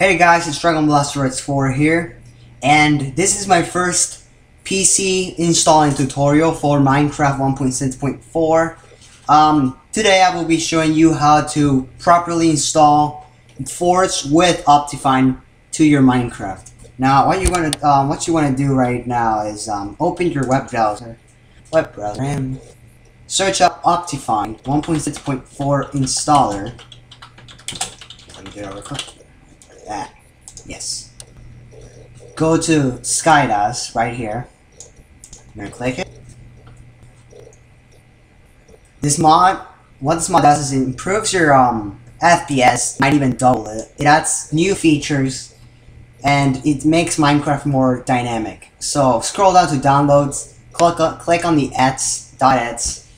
Hey guys, it's Dragon Blaster X 4 here, and this is my first PC installing tutorial for Minecraft 1.6.4. Um, today I will be showing you how to properly install Forge with Optifine to your Minecraft. Now, what you want to um, what you want to do right now is um, open your web browser, web browser, and search up Optifine 1.6.4 installer. Let me quick that. Yes. Go to Skydaz right here. I'm gonna click it. This mod, what this mod does is it improves your um, FPS, might even double it. It adds new features, and it makes Minecraft more dynamic. So scroll down to downloads, click on, click on the ets, dot ets,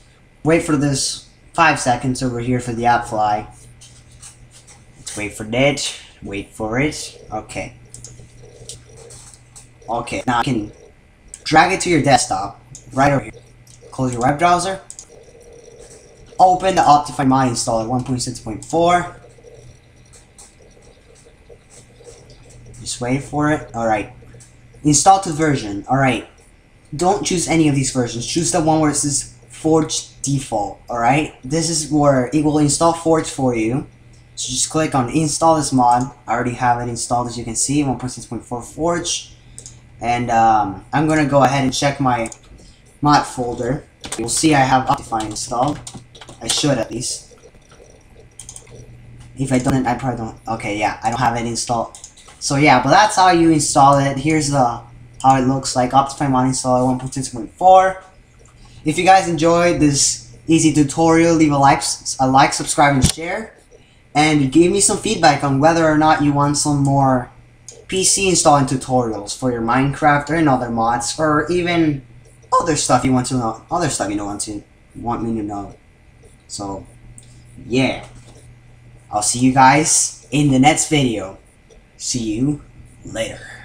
wait for this 5 seconds over here for the app fly. Let's wait for that. Wait for it. Okay. Okay, now you can drag it to your desktop, right over here. Close your web browser. Open the Optifine Mod installer 1.6.4. Just wait for it. Alright. Install to version. Alright. Don't choose any of these versions. Choose the one where it says Forge default. Alright. This is where it will install Forge for you. So just click on install this mod. I already have it installed as you can see, 1.6.4 Forge. And um, I'm going to go ahead and check my mod folder. You'll see I have Optifine installed. I should at least. If I don't, I probably don't. Okay, yeah, I don't have it installed. So yeah, but that's how you install it. Here's the how it looks like. Optifine mod installer 1.6.4. If you guys enjoyed this easy tutorial, leave a like, a like, subscribe, and share and give me some feedback on whether or not you want some more PC installing tutorials for your Minecraft or in other mods, or even other stuff you want to know, other stuff you don't want to want me to know. So, yeah, I'll see you guys in the next video. See you later.